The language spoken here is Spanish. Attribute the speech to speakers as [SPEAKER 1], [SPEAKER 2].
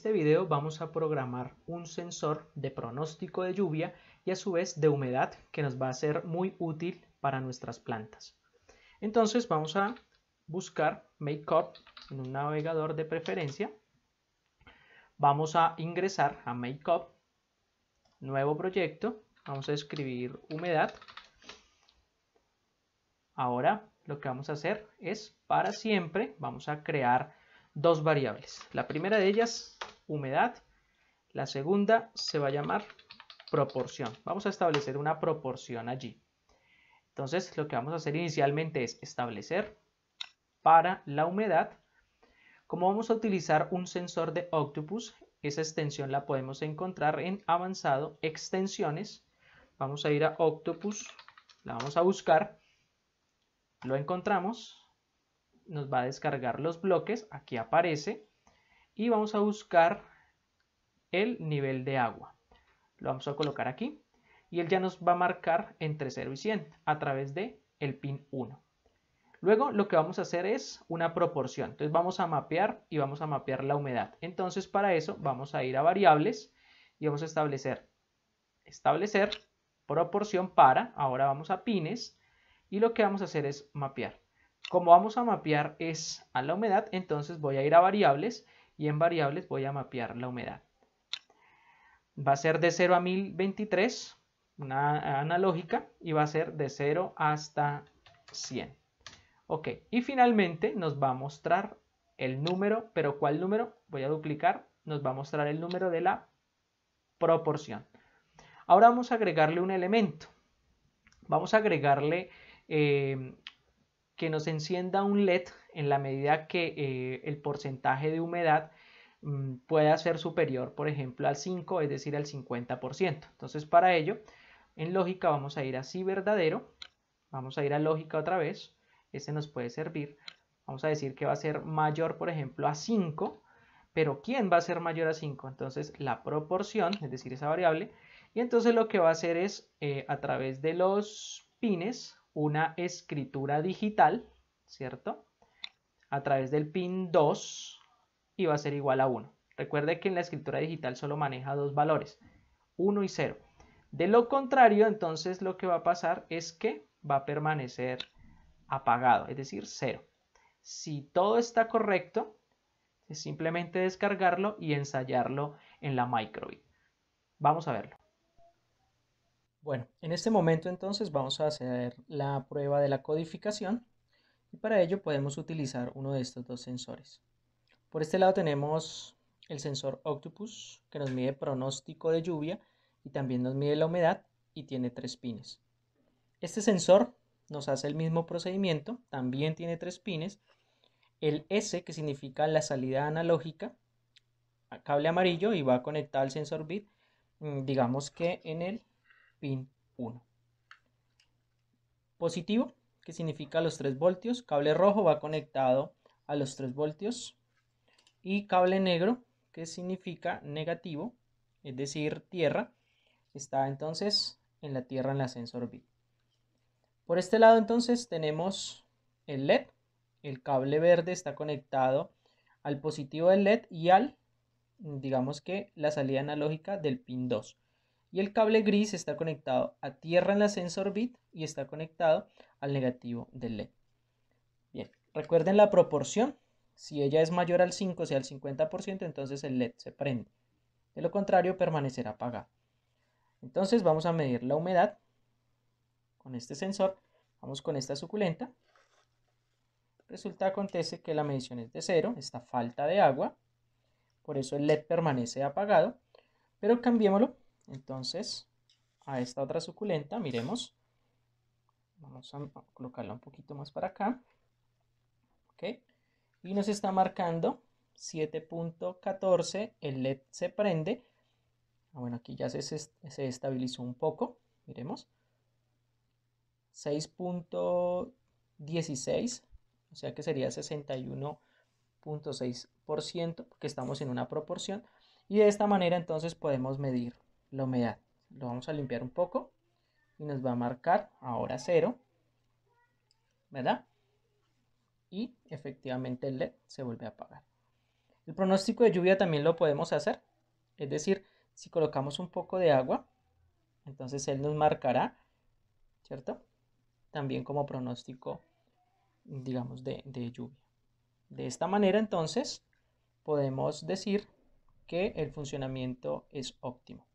[SPEAKER 1] este video vamos a programar un sensor de pronóstico de lluvia y a su vez de humedad que nos va a ser muy útil para nuestras plantas. Entonces vamos a buscar Makeup en un navegador de preferencia. Vamos a ingresar a Makeup, nuevo proyecto, vamos a escribir humedad. Ahora lo que vamos a hacer es para siempre, vamos a crear dos variables. La primera de ellas, humedad. La segunda se va a llamar proporción. Vamos a establecer una proporción allí. Entonces lo que vamos a hacer inicialmente es establecer para la humedad. Como vamos a utilizar un sensor de Octopus, esa extensión la podemos encontrar en avanzado, extensiones. Vamos a ir a Octopus, la vamos a buscar, lo encontramos, nos va a descargar los bloques, aquí aparece, y vamos a buscar el nivel de agua. Lo vamos a colocar aquí y él ya nos va a marcar entre 0 y 100 a través de el pin 1. Luego lo que vamos a hacer es una proporción. Entonces vamos a mapear y vamos a mapear la humedad. Entonces para eso vamos a ir a variables y vamos a establecer, establecer proporción para, ahora vamos a pines y lo que vamos a hacer es mapear. Como vamos a mapear es a la humedad, entonces voy a ir a variables y en variables voy a mapear la humedad. Va a ser de 0 a 1023, una analógica, y va a ser de 0 hasta 100. Ok, y finalmente nos va a mostrar el número, pero ¿cuál número? Voy a duplicar, nos va a mostrar el número de la proporción. Ahora vamos a agregarle un elemento. Vamos a agregarle eh, que nos encienda un LED en la medida que eh, el porcentaje de humedad mm, pueda ser superior, por ejemplo, al 5, es decir, al 50%. Entonces, para ello, en lógica vamos a ir a verdadero, vamos a ir a lógica otra vez, este nos puede servir. Vamos a decir que va a ser mayor, por ejemplo, a 5, pero ¿quién va a ser mayor a 5? Entonces, la proporción, es decir, esa variable, y entonces lo que va a hacer es, eh, a través de los pines, una escritura digital, ¿cierto? A través del pin 2 y va a ser igual a 1. Recuerde que en la escritura digital solo maneja dos valores, 1 y 0. De lo contrario, entonces lo que va a pasar es que va a permanecer apagado, es decir, 0. Si todo está correcto, es simplemente descargarlo y ensayarlo en la Microbit. Vamos a verlo. Bueno, en este momento entonces vamos a hacer la prueba de la codificación y para ello podemos utilizar uno de estos dos sensores. Por este lado tenemos el sensor Octopus que nos mide pronóstico de lluvia y también nos mide la humedad y tiene tres pines. Este sensor nos hace el mismo procedimiento, también tiene tres pines. El S que significa la salida analógica, cable amarillo y va conectado al sensor bit, mm, digamos que en el pin 1. Positivo, que significa los 3 voltios. Cable rojo va conectado a los 3 voltios. Y cable negro, que significa negativo, es decir, tierra, está entonces en la tierra en el ascensor bit. Por este lado entonces tenemos el LED. El cable verde está conectado al positivo del LED y al, digamos que, la salida analógica del pin 2 y el cable gris está conectado a tierra en la sensor bit y está conectado al negativo del LED. Bien, recuerden la proporción. Si ella es mayor al 5, o sea al 50%, entonces el LED se prende. De lo contrario, permanecerá apagado. Entonces vamos a medir la humedad con este sensor. Vamos con esta suculenta. Resulta acontece que la medición es de 0, está falta de agua. Por eso el LED permanece apagado. Pero cambiémoslo entonces, a esta otra suculenta, miremos. Vamos a colocarla un poquito más para acá. Ok. Y nos está marcando 7.14. El LED se prende. Ah, bueno, aquí ya se, se estabilizó un poco. Miremos. 6.16. O sea que sería 61.6% porque estamos en una proporción. Y de esta manera entonces podemos medir la humedad. Lo vamos a limpiar un poco y nos va a marcar ahora cero, ¿verdad? Y efectivamente el LED se vuelve a apagar. El pronóstico de lluvia también lo podemos hacer. Es decir, si colocamos un poco de agua, entonces él nos marcará, ¿cierto? También como pronóstico, digamos, de, de lluvia. De esta manera, entonces, podemos decir que el funcionamiento es óptimo.